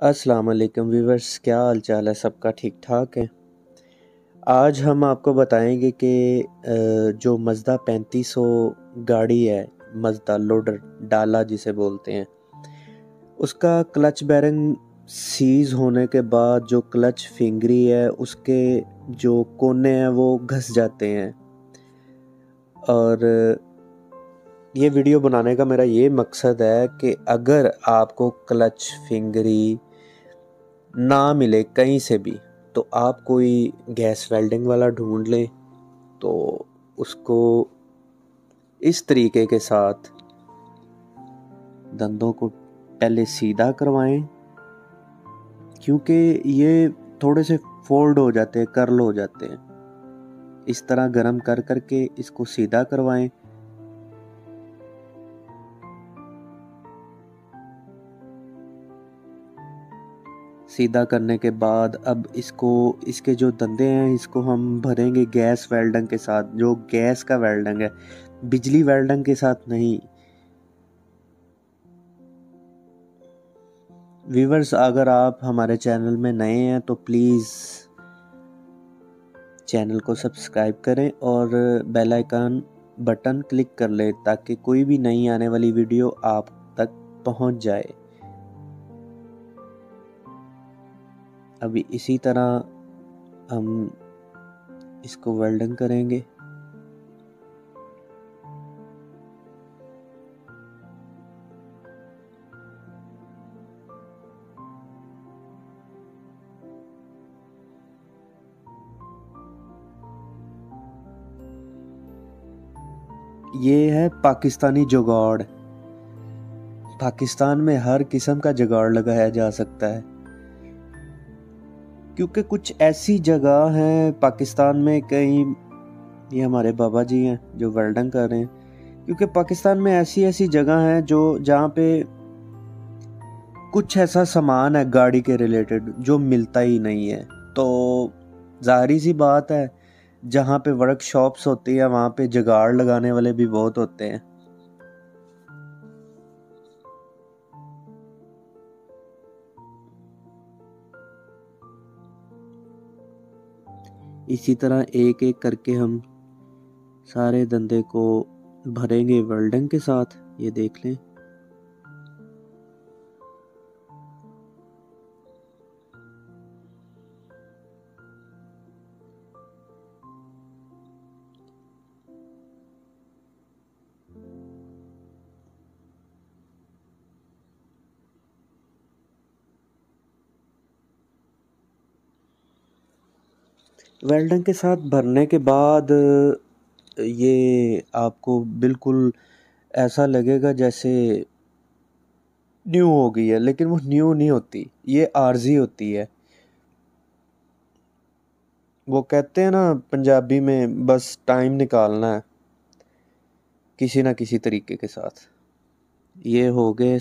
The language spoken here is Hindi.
अस्सलाम वालेकुम व्यूवर्स, क्या हाल चाल है? सबका ठीक ठाक है? आज हम आपको बताएँगे कि जो मज़दा पैंतीस सौ गाड़ी है, मज़दा लोडर, डाला जिसे बोलते हैं, उसका क्लच बैरिंग सीज़ होने के बाद जो क्लच फिंगरी है, उसके जो कोने हैं, वो घस जाते हैं। और ये वीडियो बनाने का मेरा ये मकसद है कि अगर आपको क्लच फिंगरी ना मिले कहीं से भी तो आप कोई गैस वेल्डिंग वाला ढूंढ लें तो उसको इस तरीके के साथ दंदों को पहले सीधा करवाएँ, क्योंकि ये थोड़े से फोल्ड हो जाते हैं, कर्ल हो जाते हैं। इस तरह गरम कर करके इसको सीधा करवाएँ सीधा करने के बाद अब इसको, इसके जो दंदे हैं, इसको हम भरेंगे गैस वेल्डंग के साथ, जो गैस का वेल्डंग है। बिजली वेल्डंग के साथ नहीं। व्यूवर्स, अगर आप हमारे चैनल में नए हैं तो प्लीज़ चैनल को सब्सक्राइब करें और बेल आइकन बटन क्लिक कर लें, ताकि कोई भी नई आने वाली वीडियो आप तक पहुँच जाए। अभी इसी तरह हम इसको वेल्डिंग करेंगे। ये है पाकिस्तानी जुगाड़। पाकिस्तान में हर किस्म का जुगाड़ लगाया जा सकता है। क्योंकि कुछ ऐसी जगह हैं पाकिस्तान में कहीं ये हमारे बाबा जी हैं जो वेल्डिंग कर रहे हैं। क्योंकि पाकिस्तान में ऐसी ऐसी जगह हैं जो, जहाँ पे कुछ ऐसा सामान है गाड़ी के रिलेटेड जो मिलता ही नहीं है। तो जाहरी सी बात है, जहाँ पे वर्कशॉप्स होती है, वहाँ पे जुगाड़ लगाने वाले भी बहुत होते हैं। इसी तरह एक एक करके हम सारे धंधे को भरेंगे वेल्डिंग के साथ, ये देख लें। वेल्डिंग के साथ भरने के बाद, ये आपको बिल्कुल ऐसा लगेगा जैसे न्यू हो गई है, लेकिन वो न्यू नहीं होती, ये आर्जी होती है। वो कहते हैं ना, पंजाबी में बस टाइम निकालना है, किसी ना किसी तरीके के साथ। ये हो गए